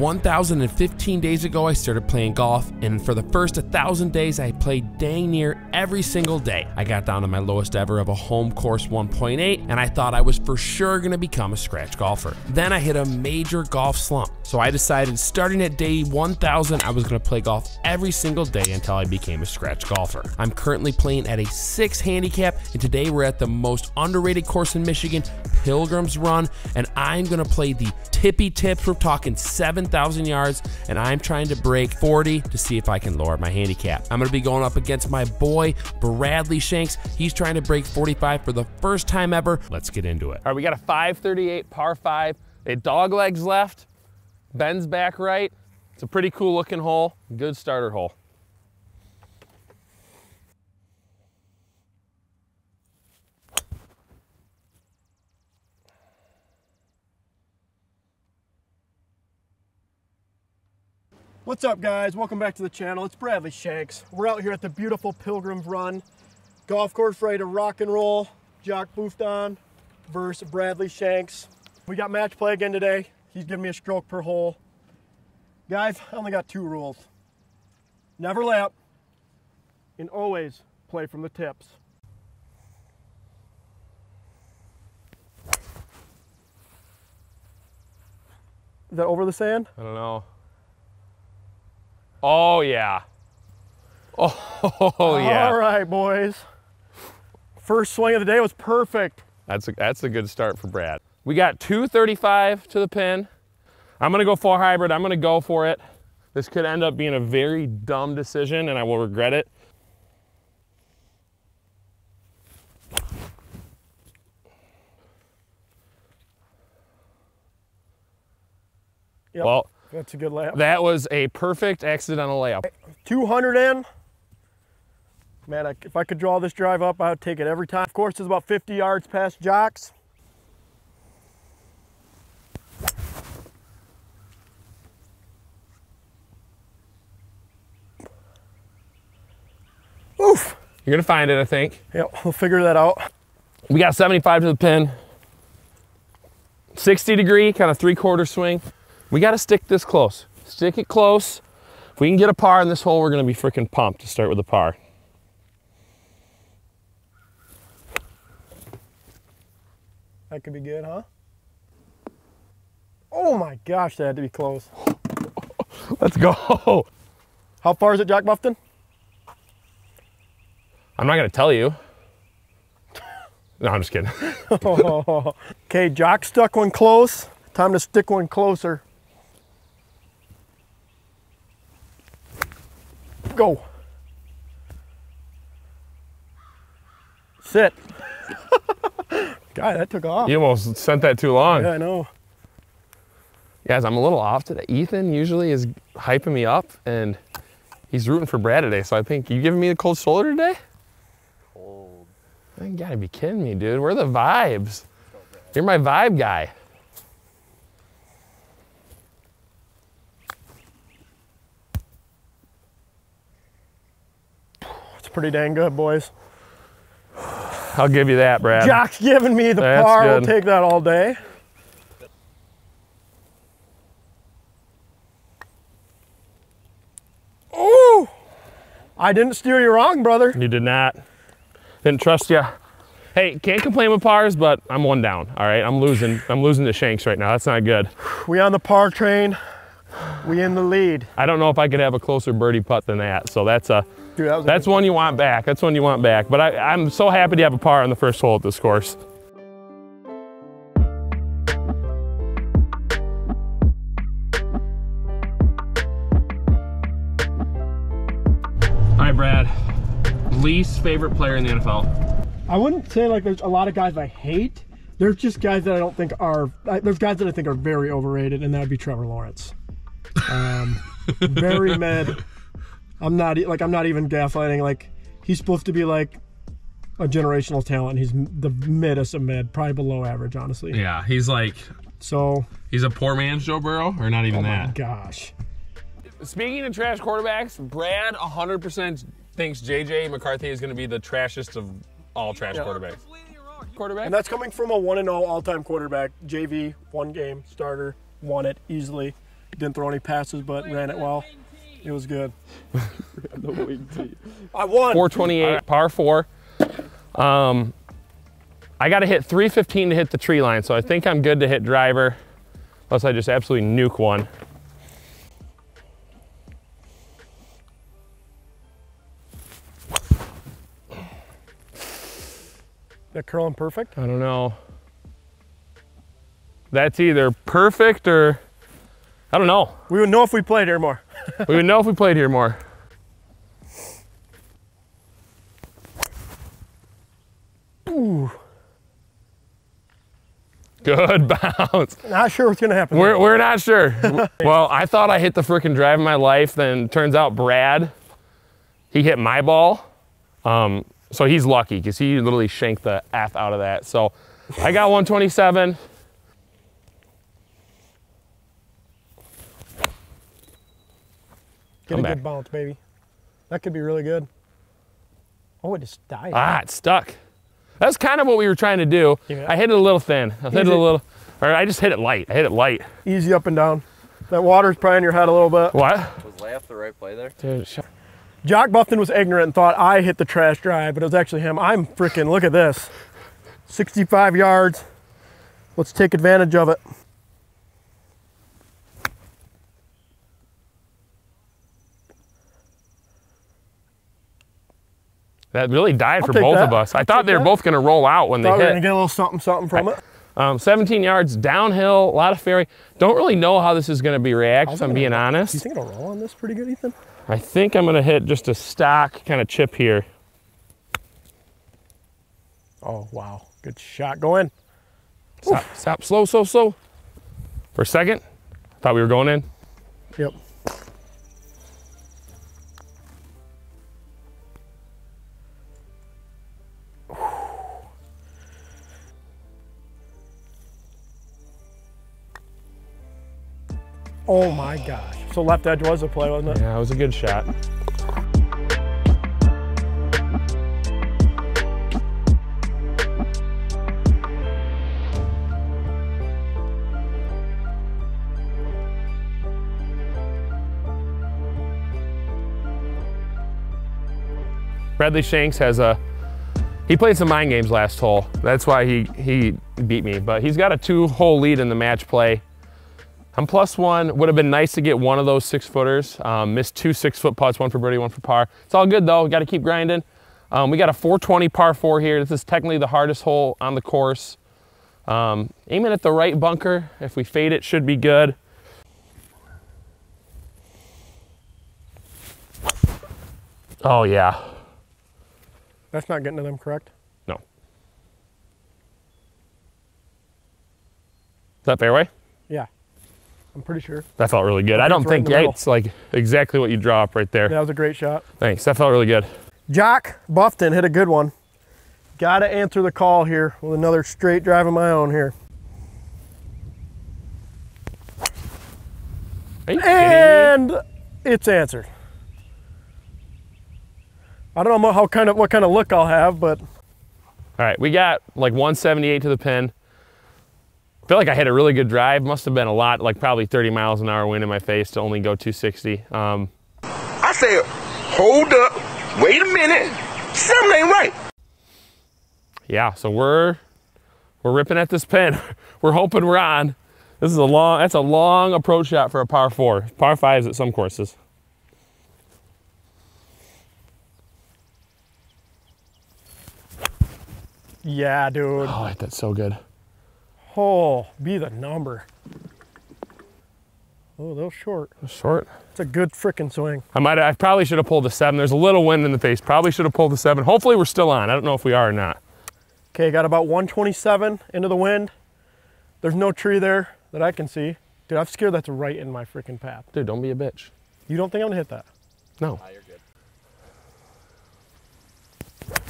1,015 days ago, I started playing golf, and for the first 1,000 days, I played dang near every single day. I got down to my lowest ever of a home course 1.8, and I thought I was for sure gonna become a scratch golfer. Then I hit a major golf slump, so I decided starting at day 1,000, I was gonna play golf every single day until I became a scratch golfer. I'm currently playing at a 6 handicap, and today we're at the most underrated course in Michigan, Pilgrim's Run, and I'm gonna play the tippy tips. We're talking 7,000 yards, and I'm trying to break 40 to see if I can lower my handicap. I'm gonna be going up against my boy, Bradley Shanks. He's trying to break 45 for the first time ever. Let's get into it. All right, we got a 538 par 5. It dog legs left, bends back right. It's a pretty cool looking hole. Good starter hole. What's up guys? Welcome back to the channel. It's Bradley Shanks. We're out here at the beautiful Pilgrim's Run golf course ready to rock and roll. Jock Buffton versus Bradley Shanks. We got match play again today. He's giving me a stroke per hole. Guys, I only got two rules. Never lap and always play from the tips. Is that over the sand? I don't know. Oh, yeah. Oh, oh, yeah. All right, boys. First swing of the day was perfect. That's a, that's a good start for Brad. We got 235 to the pin. I'm gonna go full hybrid. I'm gonna go for it. This could end up being a very dumb decision and I will regret it. Yep, Well, that's a good layup. that was a perfect accidental layup. 200 in. Man, I, if I could draw this drive up, I would take it every time. Of course, it's about 50 yards past Jocks. Oof. You're gonna find it, I think. Yep, we'll figure that out. We got 75 to the pin. 60 degree, kind of three quarter swing. We got to stick this close. Stick it close. If we can get a par in this hole, we're going to be freaking pumped to start with a par. That could be good, huh? Oh my gosh, that had to be close. Let's go. How far is it, Jack Buffton? I'm not going to tell you. No, I'm just kidding. okay, Jock stuck one close. Time to stick one closer. Go. Sit. God, that took off. You almost sent that too long. Yeah, I know. Guys, I'm a little off today. Ethan usually is hyping me up and he's rooting for Brad today. So I think you giving me the cold shoulder today? Cold. You gotta be kidding me, dude. Where are the vibes? You're my vibe guy. Pretty dang good, boys. I'll give you that, Brad. Jock's giving me the That's par. We'll take that all day. Oh! I didn't steer you wrong, brother. You did not. Didn't trust you. Hey, can't complain with pars, but I'm one down. All right, I'm losing. I'm losing to Shanks right now. That's not good. We on the par train. We in the lead. I don't know if I could have a closer birdie putt than that. So that's a Dude, that that's one you want back. That's one you want back. But I, I'm so happy to have a par on the first hole at this course. All right, Brad. Least favorite player in the NFL. I wouldn't say like there's a lot of guys I hate. There's just guys that I don't think are. There's guys that I think are very overrated, and that would be Trevor Lawrence. Um, very mid. I'm not e- like I'm not even gaslighting. Like he's supposed to be like a generational talent. He's the middest of mid, probably below average, honestly. Yeah, he's like So, he's a poor man's Joe Burrow, or not even that? oh my that. gosh, Speaking of trash quarterbacks, Brad 100% thinks JJ McCarthy is going to be the trashest of all trash Yeah. quarterbacks. Quarterback? and that's coming from a one and all all time quarterback. JV, one game starter, won it easily. Didn't throw any passes, but ran it well. It was good. the wing tee. I won. 428 par four. Um, I got to hit 315 to hit the tree line, so I think I'm good to hit driver, unless I just absolutely nuke one. That curling perfect. I don't know. That's either perfect or I don't know. We would know if we played here more. we would know if we played here more. Ooh. Good bounce. Not sure what's gonna happen. We're, we're not sure. well, I thought I hit the freaking drive of my life. Then turns out Brad, he hit my ball. Um, so he's lucky because he literally shanked the F out of that. So I got 127. Get Come a back. good bounce, baby. That could be really good. Oh, it just died. Ah, it's stuck. That's kind of what we were trying to do. Yeah. I hit it a little thin. I hit it a little, or I just hit it light. I hit it light. Easy up and down. That water's probably in your head a little bit. What? Was layup the right play there? Dude, sh- Jock Buffton was ignorant and thought I hit the trash drive, but it was actually him. I'm freaking, look at this. 65 yards. Let's take advantage of it. That really died I'll for both of us. I I'll thought they were that. both going to roll out when Thought they were gonna get a little something, something from it. Um, 17 yards downhill, a lot of fairy. Don't really know how this is going to be reacted, I if I'm being Do you think it'll roll on this pretty good, Ethan? I think I'm going to hit just a stock kind of chip here. Oh, wow. Good shot. Go in. Stop, stop, slow, slow, slow. For a second, thought we were going in. Yep. Oh my gosh. So left edge was a play, wasn't it? Yeah, it was a good shot. Bradley Shanks has a he played some mind games last hole. That's why he he beat me. But he's got a two hole lead in the match play. I'm plus one. Would have been nice to get one of those six footers. Um, missed two six foot putts, one for birdie, one for par. It's all good though. Got to keep grinding. Um, we got a 420 par four here. This is technically the hardest hole on the course. Um, aiming at the right bunker. If we fade it, should be good. Oh yeah. That's not getting to them, correct? No. Is that fairway? Yeah. I'm pretty sure. That felt really good. I It's don't think middle. it's like exactly what you draw up right there. That was a great shot. Thanks. That felt really good. Jock Buffton hit a good one. Got to answer the call here with another straight drive of my own here. Are you kidding me? And it's answered. I don't know how kind of what kind of look I'll have, but All right, we got like 178 to the pin. Feel like I hit a really good drive. Must have been a lot, like probably 30 miles an hour wind in my face to only go 260. Um, I said, hold up, wait a minute, something ain't right. yeah, so we're we're ripping at this pin. we're hoping we're on. This is a long. That's a long approach shot for a par four. Par fives at some courses. yeah, dude. Oh, I hit that so good. Oh, be the number. Oh, those short. Short. It's a good frickin' swing. I might. I probably should have pulled the seven. There's a little wind in the face. Probably should have pulled the seven. Hopefully we're still on. I don't know if we are or not. Okay, got about 127 into the wind. There's no tree there that I can see. Dude, I'm scared that's right in my freaking path. Dude, don't be a bitch. You don't think I'm gonna hit that? No. Ah, you're good.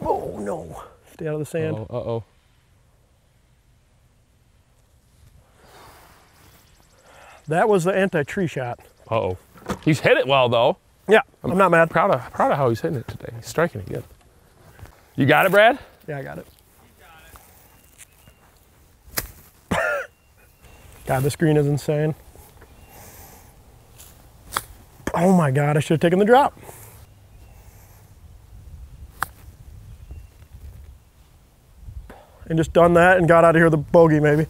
Oh no. Stay out of the sand. Oh, uh oh. That was the anti-tree shot. Uh oh. He's hit it well though. Yeah, I'm not mad. Proud of proud of how he's hitting it today. He's striking it good. You got it, Brad? Yeah, I got it. God, this green is insane. Oh my God, I should have taken the drop. And just done that and got out of here with a bogey maybe.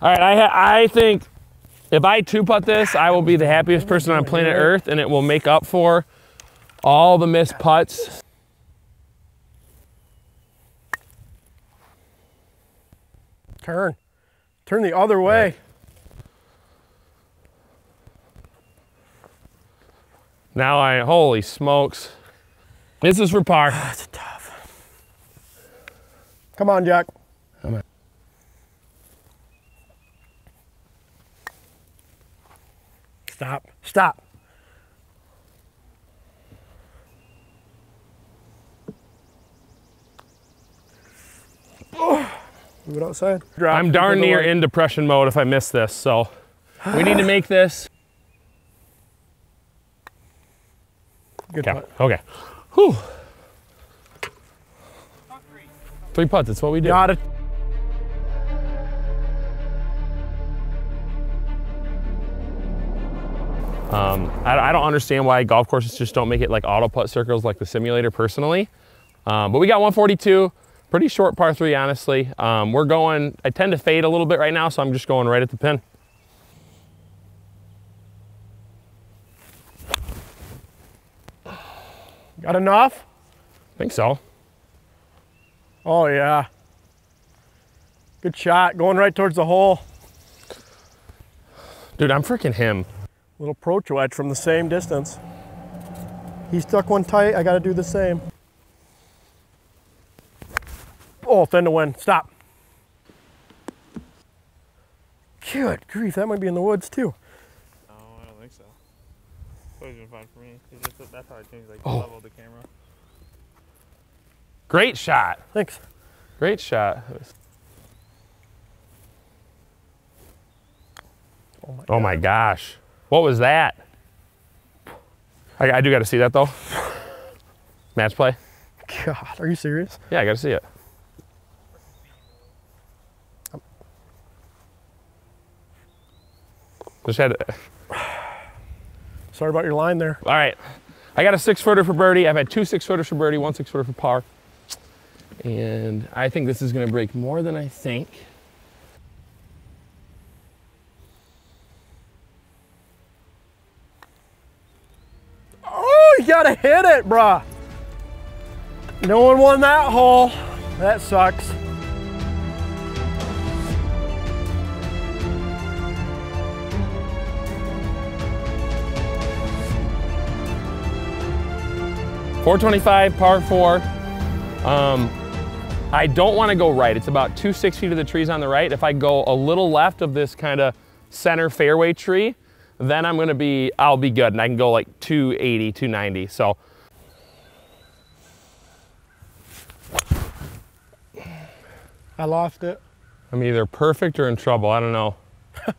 All right, I, ha- I think if I two putt this, I will be the happiest person on planet Earth, and it will make up for all the missed putts. Turn. Turn the other way. Now I, holy smokes. This is for par. That's tough. Come on, Jack. Come on. Stop. Stop. Oh, move it outside. Drop. I'm darn near away. in depression mode if I miss this, so we need to make this. Good Okay. putt. Okay. Whew. Three putts, that's what we do. Got it. Um, I, I don't understand why golf courses just don't make it like auto putt circles like the simulator personally. Um, but we got 142, pretty short par three, honestly. Um, we're going, I tend to fade a little bit right now, so I'm just going right at the pin. Got enough? I think so. Oh, yeah. Good shot. Going right towards the hole. Dude, I'm freaking him. Little approach wedge from the same distance. He stuck one tight. I got to do the same. Oh, thin to win. Stop. Good grief. That might be in the woods, too. No, I don't think so. It's always been fine for me. Just that's how I changed like Oh. the level of the camera. Great shot. Thanks. Great shot. Oh, my Oh my gosh. What was that? I, I do got to see that though. Match play? God. Are you serious? Yeah, I got to see it. Just had. Sorry about your line there. All right. I got a six footer for birdie. I've had two six footers for birdie, one six footer for par. And I think this is going to break more than I think. Oh, you got to hit it, bruh. No one won that hole. That sucks. Four twenty-five, par four. Um, I don't want to go right. It's about two six feet of the trees on the right. If I go a little left of this kind of center fairway tree, then I'm going to be, I'll be good. And I can go like 280, 290. So I lost it. I'm either perfect or in trouble. I don't know.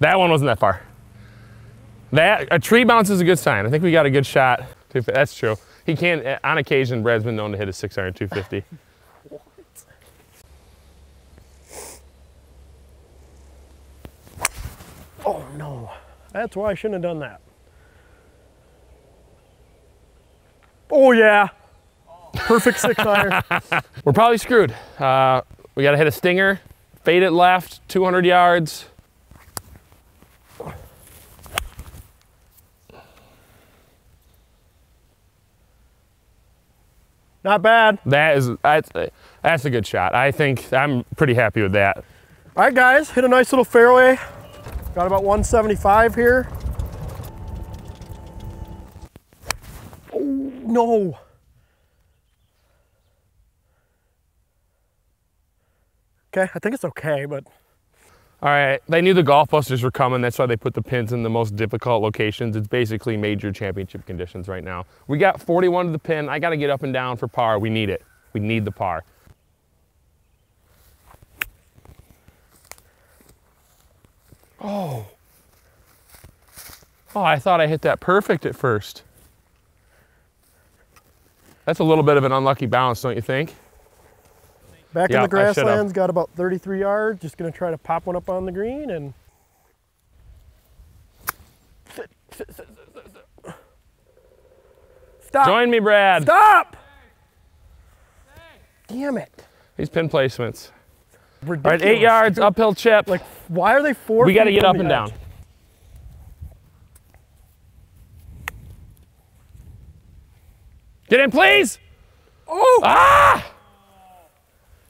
that one wasn't that far. That a tree bounce is a good sign. I think we got a good shot. That's true. He can on occasion. Brad's been known to hit a six iron 250. Oh, no. That's why I shouldn't have done that. Oh, yeah. Perfect six iron. We're probably screwed. Uh, we got to hit a stinger, fade it left, 200 yards. Not bad. That is that's that's a good shot. I think I'm pretty happy with that. All right, guys, hit a nice little fairway. Got about 175 here. Oh, no. Okay, I think it's okay, but All right, they knew the golf busters were coming. That's why they put the pins in the most difficult locations. It's basically major championship conditions right now. We got 41 to the pin. I got to get up and down for par. We need it. We need the par. Oh. Oh, I thought I hit that perfect at first. That's a little bit of an unlucky bounce, don't you think? Back Yeah, in the grasslands, got about 33 yards. Just gonna try to pop one up on the green and. Stop! Join me, Brad. Stop! Damn it! These pin placements. All Ridiculous. right, eight yards, uphill chip. Like, why are they four? we got to get up and down. Get in, please. Oh! Ah!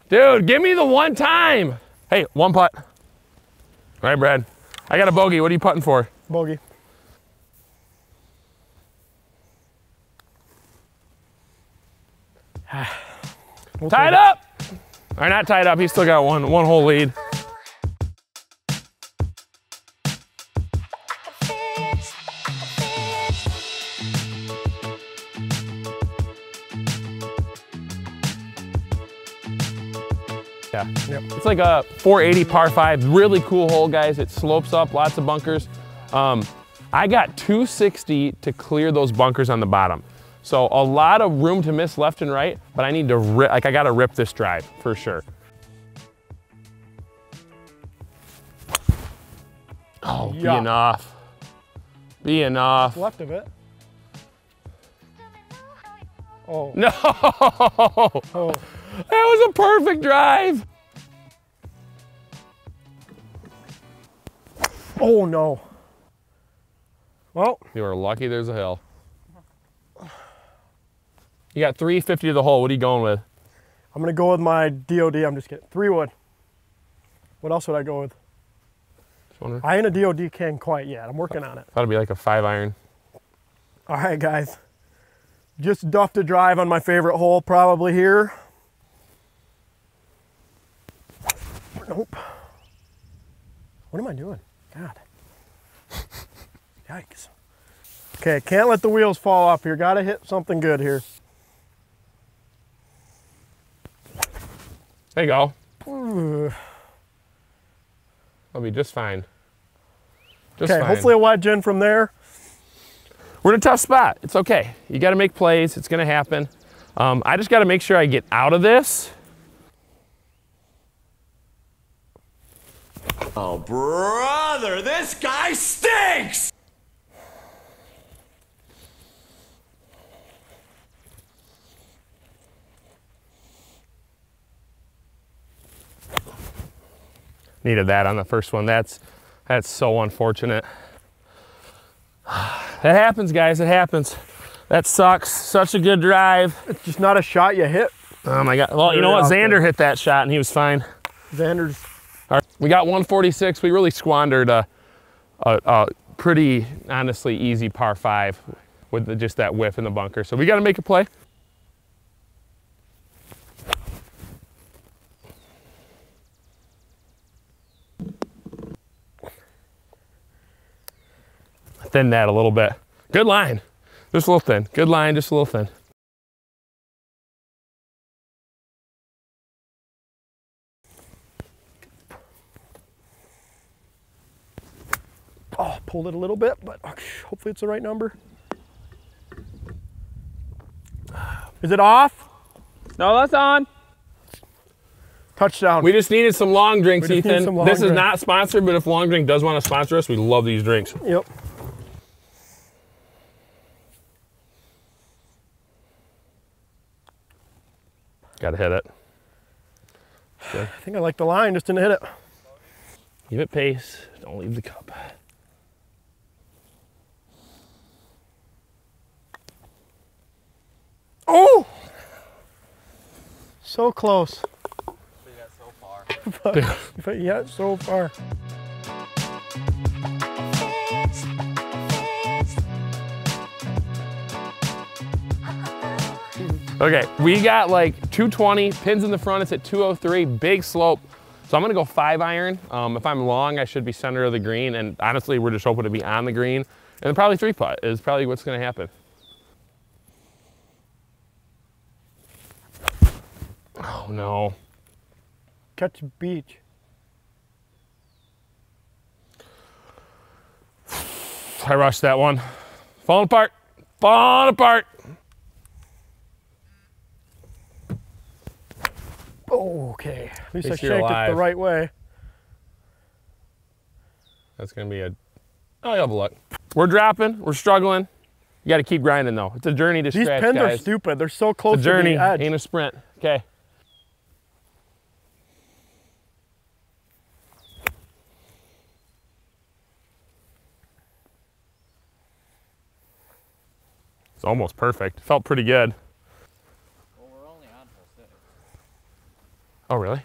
Dude, give me the one time. Hey, one putt. All right, Brad. I got a bogey. What are you putting for? Bogey. We'll Tied take up. Or not tied up. He's still got one one whole lead. Yeah. Yep. It's like a 480 par five. Really cool hole, guys. It slopes up, lots of bunkers. Um, I got 260 to clear those bunkers on the bottom. So a lot of room to miss left and right, but I need to rip, like I gotta rip this drive for sure. Oh, be Yeah. enough. Be enough. Left of it. Oh, No, oh. that was a perfect drive. Oh no. Well, You are lucky there's a hill. You got 350 to the hole. What are you going with? I'm gonna go with my DOD. I'm just kidding. Three wood. What else would I go with? I ain't a DOD king quite yet. I'm working on it. That'll be like a five iron. All right, guys. Just duffed a drive on my favorite hole, probably here. Nope. What am I doing? God. Yikes. Okay, can't let the wheels fall off here. Got to hit something good here. There you go. Ooh. That'll be just fine. Just Okay, fine. hopefully a wedge in from there. We're in a tough spot. It's okay. You got to make plays. It's going to happen. Um, I just got to make sure I get out of this. Oh, brother, this guy stinks! Needed that on the first one. That's that's so unfortunate. That happens, guys. It happens. That sucks. Such a good drive. It's just not a shot you hit. Oh my god. Well, you know what? There. Xander hit that shot and he was fine. Xander's All right, we got 146. We really squandered a, a, a pretty, honestly, easy par five with the, just that whiff in the bunker. So we got to make a play. Thin that a little bit. Good line. Just a little thin. Good line, just a little thin. oh, pulled it a little bit, but hopefully it's the right number. Is it off? No, that's on. Touchdown. We just needed some long drinks, We just need Ethan. some long this is not sponsored, but if Long Drink does want to sponsor us, we love these drinks. yep. Got to hit it. I think I like the line, just didn't hit it. Give it pace. Don't leave the cup. Oh! So close. so far. But yet so far. Okay, we got like 220 pins in the front. It's at 203, big slope. So I'm gonna go five iron. Um, if I'm long, I should be center of the green. And honestly, we're just hoping to be on the green. And then probably three putt is probably what's gonna happen. Oh no. Catch beach. I rushed that one. Falling apart. Falling apart. Okay, at least, At least I shanked it the right way. That's gonna be a. Oh, you'll have a look. We're dropping. We're struggling. You got to keep grinding though. It's a journey to These scratch, pins guys. are stupid. They're so close It's a journey, to ain't a sprint. Okay. It's almost perfect. Felt pretty good. Well, we're only on hole six. Oh, really?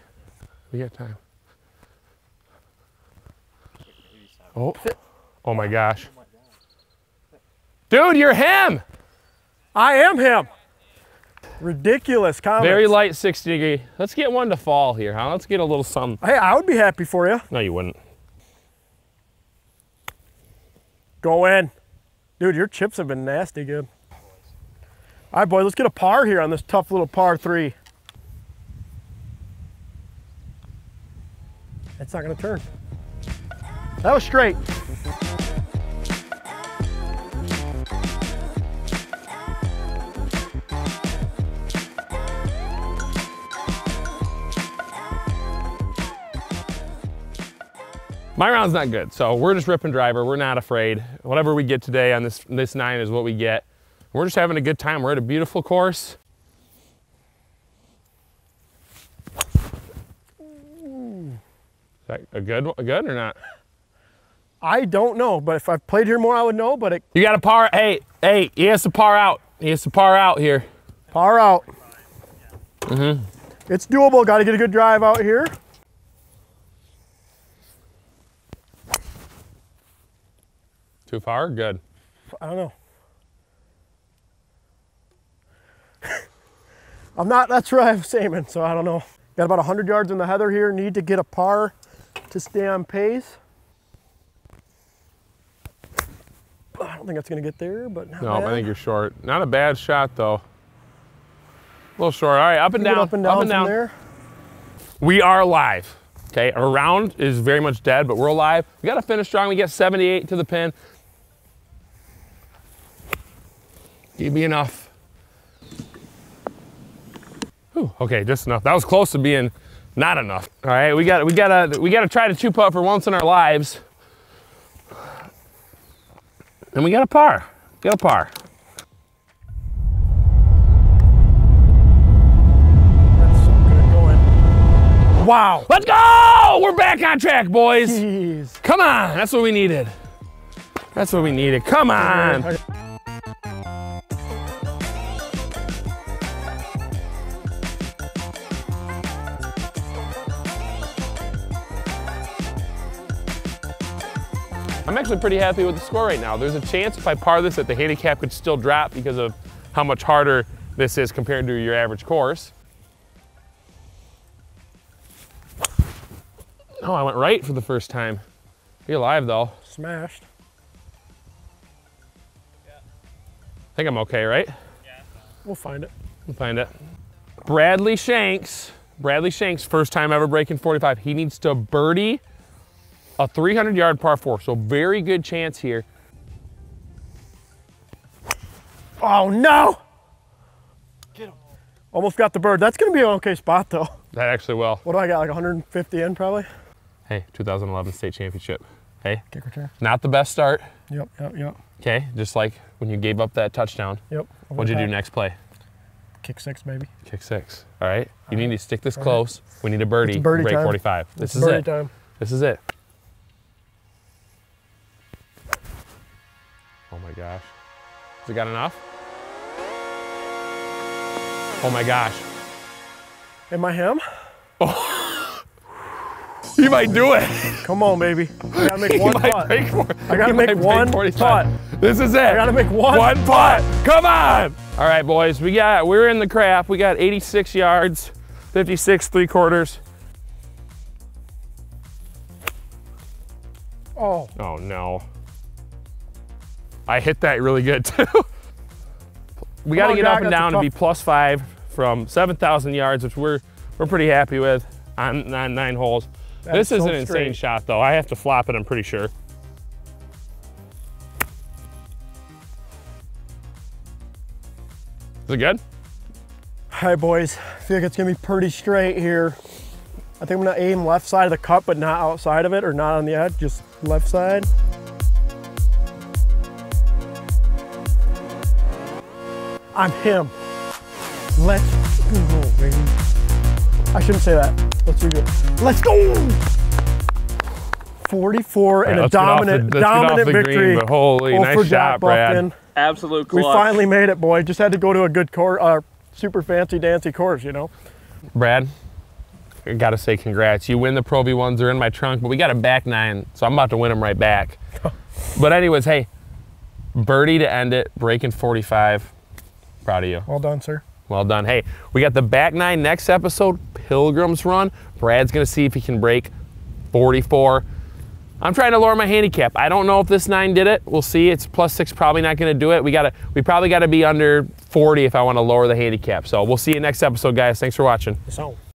We got time. Oh, oh my gosh. Dude, you're him. I am him. Ridiculous comments. Very light 60 degree. Let's get one to fall here, huh? Let's get a little something. Hey, I would be happy for you. No, you wouldn't. Go in. Dude, your chips have been nasty good. All right, boys, let's get a par here on this tough little par three. It's not gonna turn. That was straight. My round's not good, so we're just ripping driver. We're not afraid. Whatever we get today on this this nine is what we get. We're just having a good time. We're at a beautiful course. That a good, a good or not? I don't know, but if I played here more, I would know, but it You got a par. Hey, hey, he has to par out. He has to par out here. par out. Mhm. It's doable. Got to get a good drive out here. Too far? Good. I don't know. I'm not, that's where I'm aiming, so I don't know. Got about 100 yards in the heather here. Need to get a par to stay on pace. I don't think that's going to get there, but No, I think you're short. Not a bad shot though. A little short. All right, up and down. up and down from down. there. We are alive. Okay, our round is very much dead, but we're alive. We got to finish strong. We get 78 to the pin. Give me enough. Whew, okay, just enough. That was close to being not enough. All right, we got we got to we got to try to two putt for once in our lives. And we got a par. Got a par. That's so good going. Wow. Let's go! We're back on track, boys. Jeez. Come on, that's what we needed. That's what we needed. Come on. I'm actually pretty happy with the score right now. There's a chance if I par this that the handicap could still drop because of how much harder this is compared to your average course. Oh, I went right for the first time. Be alive though. Smashed. I think I'm okay, right? Yeah. We'll find it. We'll find it. Bradley Shanks. Bradley Shanks, first time ever breaking 45. He needs to birdie a 300 yard par four. So very good chance here. Oh, no. Get him. Almost got the bird. That's going to be an okay spot, though. That actually will. What do I got, like 150 in probably? Hey, 2011 state championship. Hey, Kick return. not the best start. Yep, yep, yep, Okay, just like when you gave up that touchdown. yep. What'd you do next play? Kick six, baby. Kick six. All right. You need to stick this close. We need a birdie. It's birdie break time. 45. This It's is birdie it. time. This is it. Oh my gosh. Has it got enough? Oh my gosh. Am I him? Oh. he might do it. Come on, baby. I gotta make one putt. break for, I gotta make one 45. This is it. I gotta make one One putt. Come on. All right, boys. We got we're in the crap. We got 86 yards, 56 three quarters. Oh, Oh no. I hit that really good too. we got to get up and down and be plus five from 7,000 yards, which we're we're pretty happy with on, on nine holes. That's this is so an insane straight. shot though. I have to flop it, I'm pretty sure. Is it good? Hi, boys. I feel like it's gonna be pretty straight here. I think I'm gonna aim left side of the cup, but not outside of it or not on the edge, just left side. I'm him. Let's go, baby. I shouldn't say that. Let's do it. Let's go! 44 and a let's get off the- dominant, let's get off dominant green, victory. but holy, over nice Jack shot, Brad. Buffton. Absolute We finally made it, boy. Just had to go to a good course, uh, super fancy dancy course, you know. Brad, I gotta say congrats. You win the Pro V ones, they're in my trunk, but we got a back nine, so I'm about to win them right back. but anyways, hey, birdie to end it, breaking 45. Proud of you. Well done, sir. Well done. Hey, we got the back nine next episode, Pilgrim's Run. Brad's gonna see if he can break 44. I'm trying to lower my handicap. I don't know if this nine did it. We'll see. It's plus six, probably not gonna do it. We gotta, we probably gotta be under 40 if I wanna lower the handicap. So we'll see you next episode, guys. Thanks for watching. So.